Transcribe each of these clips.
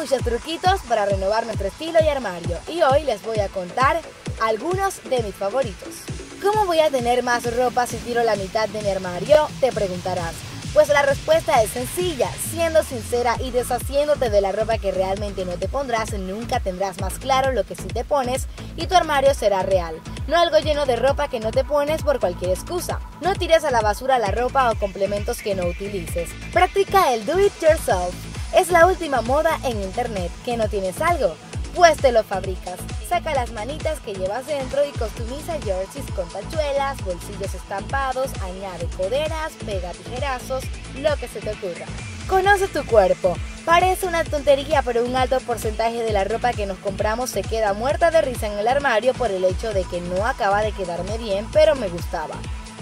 muchos truquitos para renovar nuestro estilo y armario y hoy les voy a contar algunos de mis favoritos. ¿Cómo voy a tener más ropa si tiro la mitad de mi armario? Te preguntarás. Pues la respuesta es sencilla, siendo sincera y deshaciéndote de la ropa que realmente no te pondrás, nunca tendrás más claro lo que sí te pones y tu armario será real, no algo lleno de ropa que no te pones por cualquier excusa. No tires a la basura la ropa o complementos que no utilices. Practica el do it yourself. Es la última moda en internet, que no tienes algo, pues te lo fabricas. Saca las manitas que llevas dentro y customiza jerseys con tachuelas, bolsillos estampados, añade coderas, pega tijerazos, lo que se te ocurra. Conoce tu cuerpo. Parece una tontería, pero un alto porcentaje de la ropa que nos compramos se queda muerta de risa en el armario por el hecho de que no acaba de quedarme bien, pero me gustaba.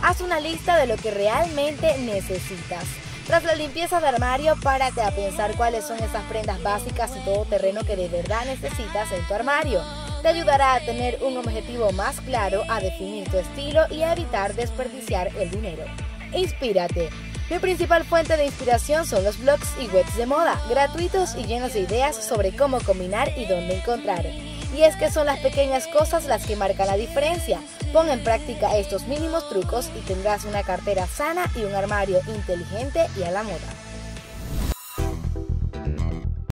Haz una lista de lo que realmente necesitas. Tras la limpieza de armario, párate a pensar cuáles son esas prendas básicas y todo terreno que de verdad necesitas en tu armario. Te ayudará a tener un objetivo más claro, a definir tu estilo y a evitar desperdiciar el dinero. Inspírate. Mi principal fuente de inspiración son los blogs y webs de moda, gratuitos y llenos de ideas sobre cómo combinar y dónde encontrar. Y es que son las pequeñas cosas las que marcan la diferencia. Pon en práctica estos mínimos trucos y tendrás una cartera sana y un armario inteligente y a la moda.